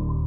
you.